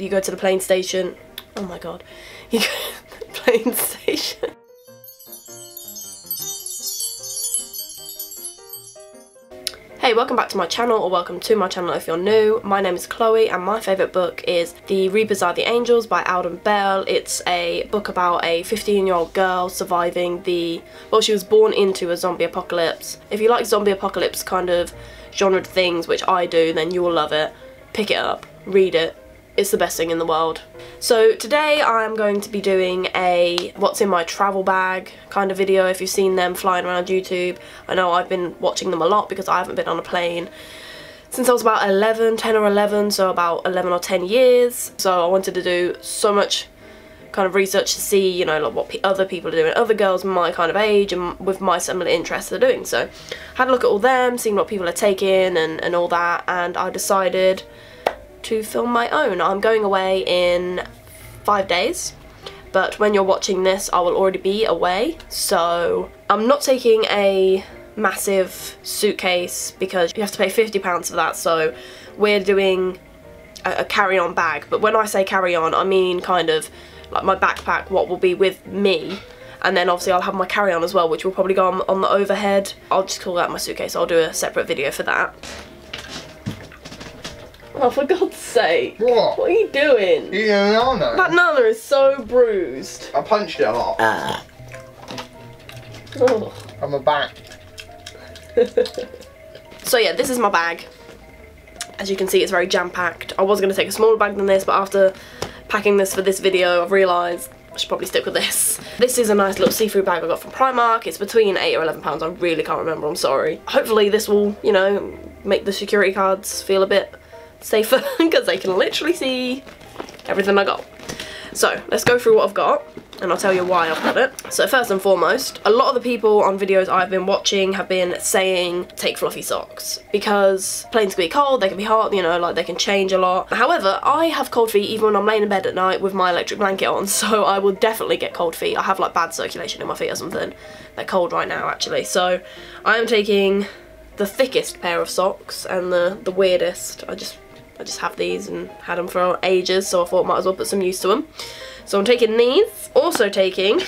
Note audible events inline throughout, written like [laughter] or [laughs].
You go to the plane station. Oh my god. [laughs] You go to the plane station. Hey, welcome back to my channel, or welcome to my channel if you're new. My name is Chloe, and my favourite book is The Reapers Are the Angels by Alden Bell. It's a book about a 15-year-old girl surviving the... Well, she was born into a zombie apocalypse. If you like zombie apocalypse kind of genre things, which I do, then you will love it. Pick it up, read it, it's the best thing in the world. So today I'm going to be doing a what's in my travel bag kind of video if you've seen them flying around YouTube. I know I've been watching them a lot because I haven't been on a plane since I was about 11, 10 or 11, so about 11 or 10 years. So I wanted to do so much kind of research to see, you know, like what other people are doing, other girls my kind of age and with my similar interests are doing. So had a look at all them, seeing what people are taking and, and all that, and I decided to film my own. I'm going away in five days but when you're watching this I will already be away so I'm not taking a massive suitcase because you have to pay £50 for that so we're doing a, a carry-on bag but when I say carry-on I mean kind of like my backpack what will be with me and then obviously I'll have my carry-on as well which will probably go on, on the overhead. I'll just call that my suitcase, I'll do a separate video for that. [laughs] Oh, for God's sake. What? What are you doing? Eating a banana. That nana is so bruised. I punched it a lot. Oh. On my back. [laughs] So yeah, this is my bag. As you can see, it's very jam-packed. I was going to take a smaller bag than this, but after packing this for this video, I've realised I should probably stick with this. This is a nice little see-through bag I got from Primark. It's between 8 or 11 pounds. I really can't remember, I'm sorry. Hopefully this will, you know, make the security cards feel a bit safer [laughs] because they can literally see everything I got. So let's go through what I've got and I'll tell you why I've got it. So first and foremost, a lot of the people on videos I've been watching have been saying take fluffy socks because planes can be cold, they can be hot, you know, like they can change a lot. However, I have cold feet even when I'm laying in bed at night with my electric blanket on, [laughs] so I will definitely get cold feet. I have like bad circulation in my feet or something. They're cold right now actually. So I am taking the thickest pair of socks and the, the weirdest. I just I just have these and had them for ages, so I thought might as well put some use to them. So I'm taking these. Also taking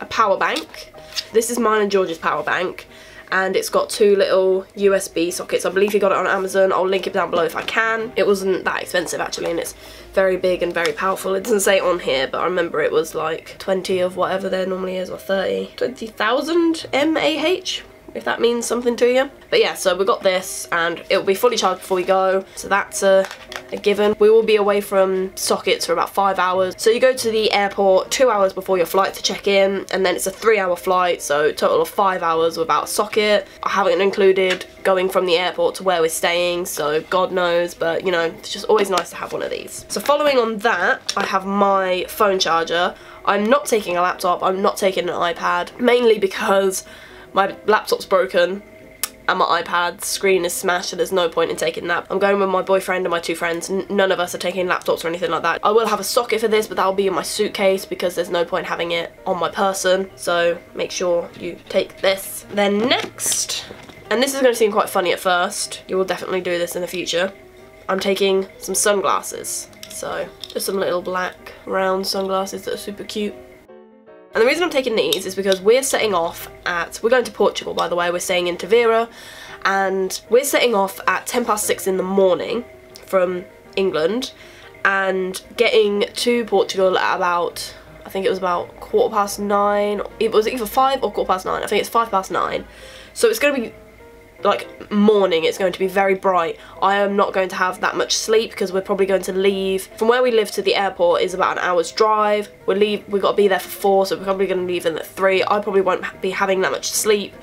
a power bank. This is mine and George's power bank. And it's got two little USB sockets. I believe he got it on Amazon. I'll link it down below if I can. It wasn't that expensive actually, and it's very big and very powerful. It doesn't say on here, but I remember it was like 20 of whatever there normally is, or 30. 20,000 mAh if that means something to you. But yeah, so we got this and it'll be fully charged before we go. So that's a, a, given. We will be away from sockets for about five hours. So you go to the airport two hours before your flight to check in and then it's a three hour flight. So total of five hours without a socket. I haven't included going from the airport to where we're staying. So God knows, but you know, it's just always nice to have one of these. So following on that, I have my phone charger. I'm not taking a laptop, I'm not taking an iPad, mainly because my laptop's broken and my iPad's screen is smashed so there's no point in taking that. I'm going with my boyfriend and my two friends. None of us are taking laptops or anything like that. I will have a socket for this but that'll be in my suitcase because there's no point having it on my person. So make sure you take this. Then next, and this is going to seem quite funny at first. You will definitely do this in the future. I'm taking some sunglasses. So just some little black round sunglasses that are super cute. And the reason I'm taking these is because we're setting off at, we're going to Portugal by the way, we're staying in Tavira, and we're setting off at 10 past 6 in the morning from England, and getting to Portugal at about, I think it was about quarter past 9, it was either 5 or quarter past 9, I think it's 5 past 9, so it's going to be like morning it's going to be very bright. I am not going to have that much sleep because we're probably going to leave. From where we live to the airport is about an hour's drive. We leave we've got to be there for four so we're probably going to leave in at three. I probably won't be having that much sleep.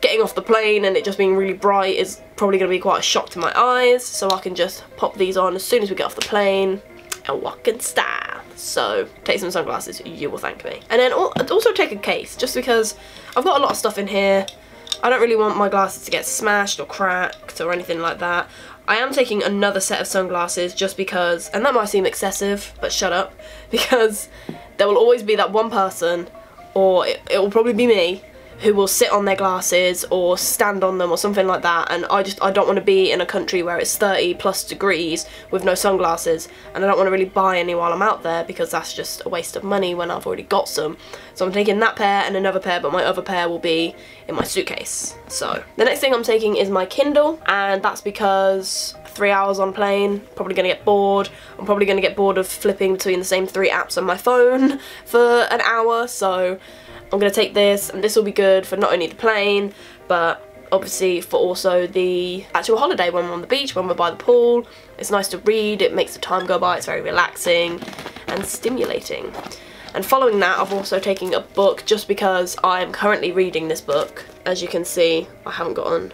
Getting off the plane and it just being really bright is probably going to be quite a shock to my eyes so I can just pop these on as soon as we get off the plane and walk in style so take some sunglasses you will thank me. And then also take a case just because I've got a lot of stuff in here I don't really want my glasses to get smashed or cracked or anything like that. I am taking another set of sunglasses just because, and that might seem excessive, but shut up, [laughs] because there will always be that one person, or it, it will probably be me, who will sit on their glasses or stand on them or something like that and I just I don't want to be in a country where it's 30 plus degrees with no sunglasses and I don't want to really buy any while I'm out there because that's just a waste of money when I've already got some. So I'm taking that pair and another pair but my other pair will be in my suitcase. So the next thing I'm taking is my Kindle and that's because three hours on plane, probably to get bored. I'm probably to get bored of flipping between the same three apps on my phone [laughs] for an hour so I'm going to take this and this will be good for not only the plane but obviously for also the actual holiday when we're on the beach, when we're by the pool. It's nice to read, it makes the time go by, it's very relaxing and stimulating. And following that I've also taken a book just because I'm currently reading this book. As you can see I haven't gotten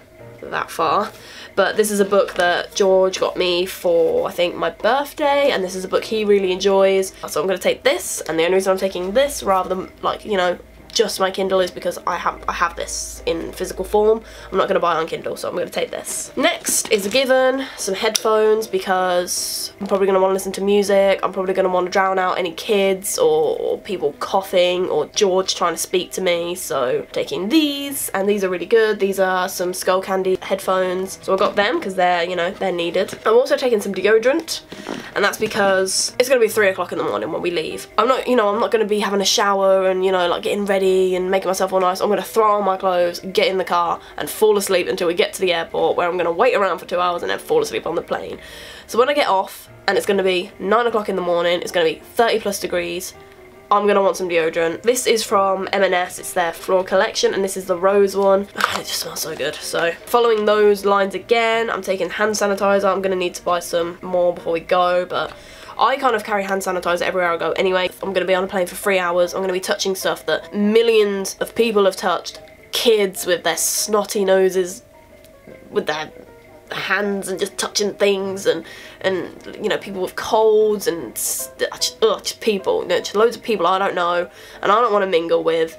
that far but this is a book that George got me for I think my birthday and this is a book he really enjoys so I'm going to take this and the only reason I'm taking this rather than like you know just my Kindle is because I have I have this in physical form. I'm not going to buy on Kindle, so I'm going to take this. Next is a given, some headphones because I'm probably going to want to listen to music. I'm probably going to want to drown out any kids or, or people coughing or George trying to speak to me. So taking these, and these are really good. These are some Skullcandy headphones. So I got them because they're, you know, they're needed. I'm also taking some deodorant and that's because it's going to be three o'clock in the morning when we leave. I'm not, you know, I'm not going to be having a shower and, you know, like getting ready ready and making myself all nice, I'm going to throw on my clothes, get in the car and fall asleep until we get to the airport where I'm going to wait around for two hours and then fall asleep on the plane. So when I get off and it's going to be 9 o'clock in the morning, it's going to be 30 plus degrees, I'm to want some deodorant. This is from M&S, it's their Floral Collection and this is the rose one. [sighs] It just smells so good. So following those lines again, I'm taking hand sanitizer. I'm to need to buy some more before we go but I kind of carry hand sanitizer everywhere I go anyway. I'm going to be on a plane for three hours. I'm going to be touching stuff that millions of people have touched. Kids with their snotty noses, with their hands and just touching things and and you know people with colds and uh, just, ugh, just people you know, just loads of people I don't know and I don't want to mingle with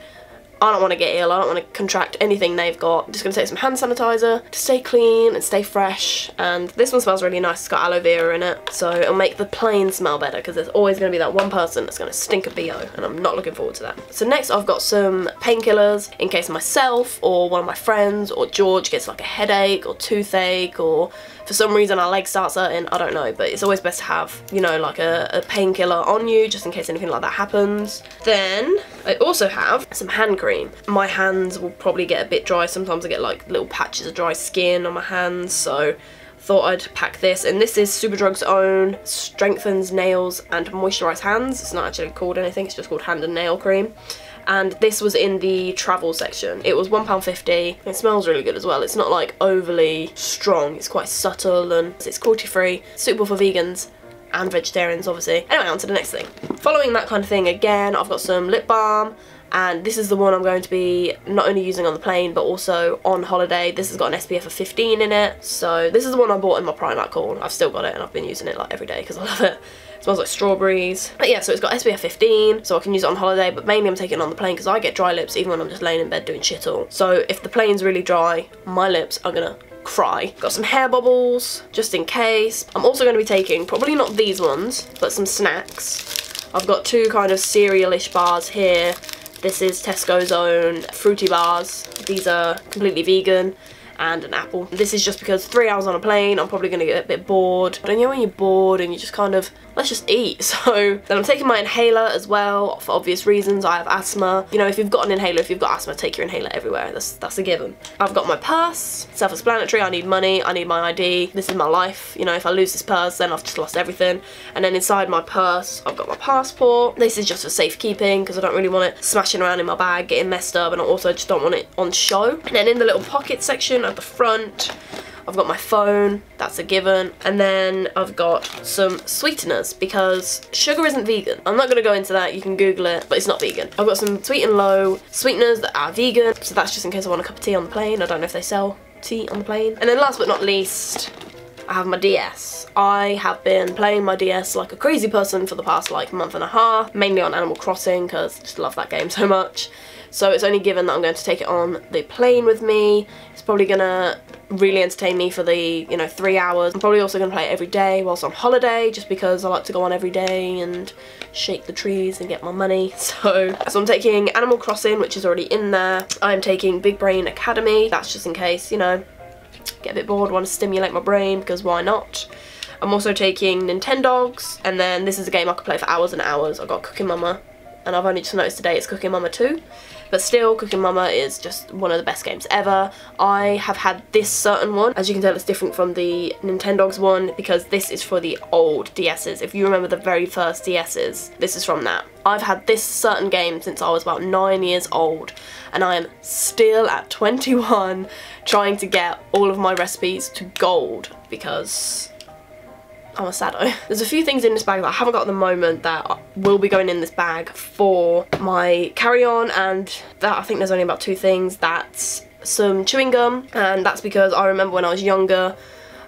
I don't want to get ill, I don't want to contract anything they've got. Just going to take some hand sanitizer to stay clean and stay fresh. And this one smells really nice, it's got aloe vera in it. So it'll make the plane smell better because there's always going to be that one person that's going to stink a BO and I'm not looking forward to that. So next I've got some painkillers in case myself or one of my friends or George gets like a headache or toothache or for some reason our leg starts hurting, I don't know, but it's always best to have, you know, like a, a painkiller on you just in case anything like that happens. Then I also have some hand cream. My hands will probably get a bit dry, sometimes I get like little patches of dry skin on my hands, so thought I'd pack this and this is Superdrug's own strengthens nails and moisturize hands it's not actually called anything it's just called hand and nail cream and this was in the travel section. It was £1.50. It smells really good as well. It's not like overly strong. It's quite subtle and it's cruelty free. Suitable for vegans and vegetarians obviously. Anyway, on to the next thing. Following that kind of thing again, I've got some lip balm and this is the one I'm going to be not only using on the plane but also on holiday. This has got an SPF of 15 in it. So this is the one I bought in my Primark haul. I've still got it and I've been using it like every day because I love it It smells like strawberries. But yeah, so it's got SPF 15, so I can use it on holiday, but mainly I'm taking it on the plane because I get dry lips even when I'm just laying in bed doing shit all. So if the plane's really dry, my lips are gonna cry. Got some hair bubbles, just in case. I'm also going to be taking, probably not these ones, but some snacks. I've got two kind of cereal-ish bars here. This is Tesco's own fruity bars. These are completely vegan and an apple. This is just because three hours on a plane, I'm probably going to get a bit bored. But you know when you're bored and you just kind of, let's just eat. [laughs] So then I'm taking my inhaler as well for obvious reasons. I have asthma. You know, if you've got an inhaler, if you've got asthma, take your inhaler everywhere. That's, that's a given. I've got my purse, self-explanatory. I need money, I need my ID. This is my life. You know, if I lose this purse, then I've just lost everything. And then inside my purse, I've got my passport. This is just for safekeeping because I don't really want it smashing around in my bag, getting messed up, and I also just don't want it on show. And then in the little pocket section at the front, I've got my phone, that's a given, and then I've got some sweeteners because sugar isn't vegan. I'm not going to go into that, you can google it, but it's not vegan. I've got some sweet and low sweeteners that are vegan, so that's just in case I want a cup of tea on the plane. I don't know if they sell tea on the plane. And then last but not least, I have my DS. I have been playing my DS like a crazy person for the past like month and a half, mainly on Animal Crossing because I just love that game so much. So it's only given that I'm going to take it on the plane with me. It's probably gonna really entertain me for the, you know, three hours. I'm probably also gonna play it every day whilst on holiday just because I like to go on every day and shake the trees and get my money. [laughs] So, so I'm taking Animal Crossing, which is already in there. I'm taking Big Brain Academy. That's just in case, you know, get a bit bored, want to stimulate my brain because why not? I'm also taking Nintendogs and then this is a game I could play for hours and hours. I've got Cooking Mama and I've only just noticed today it's Cooking Mama 2. But still, Cooking Mama is just one of the best games ever. I have had this certain one. As you can tell, it's different from the Nintendogs one because this is for the old DSs. If you remember the very first DSs, this is from that. I've had this certain game since I was about 9 years old and I am still at 21 trying to get all of my recipes to gold because I'm a sado. [laughs] There's a few things in this bag that I haven't got at the moment that will be going in this bag for my carry-on and that I think there's only about two things. That's some chewing gum and that's because I remember when I was younger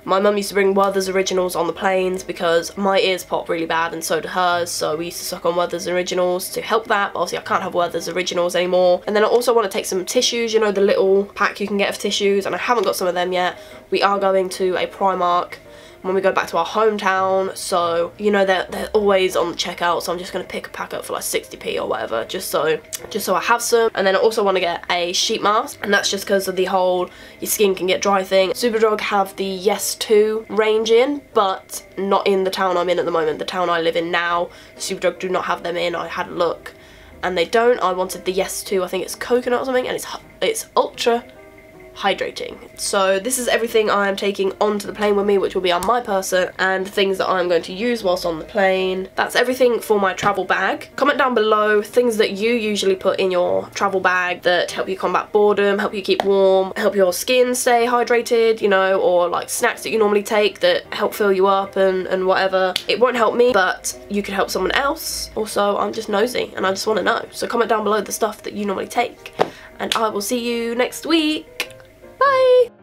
my mum used to bring Werther's Originals on the planes because my ears pop really bad and so do hers, so we used to suck on Werther's Originals to help that. But obviously I can't have Werther's Originals anymore. And then I also want to take some tissues, you know, the little pack you can get of tissues, and I haven't got some of them yet. We are going to a Primark when we go back to our hometown. So you know they're, they're always on the checkout so I'm just to pick a pack up for like 60p or whatever just so just so I have some. And then I also want to get a sheet mask and that's just because of the whole your skin can get dry thing. Superdrug have the Yes To range in but not in the town I'm in at the moment. The town I live in now Superdrug do not have them in. I had a look and they don't. I wanted the Yes To I think it's coconut or something and it's it's ultra hydrating. So this is everything I am taking onto the plane with me, which will be on my person, and things that I'm going to use whilst on the plane. That's everything for my travel bag. Comment down below things that you usually put in your travel bag that help you combat boredom, help you keep warm, help your skin stay hydrated, you know, or like snacks that you normally take that help fill you up and, and whatever. It won't help me, but you could help someone else. Also, I'm just nosy and I just want to know. So comment down below the stuff that you normally take. And I will see you next week. Bye!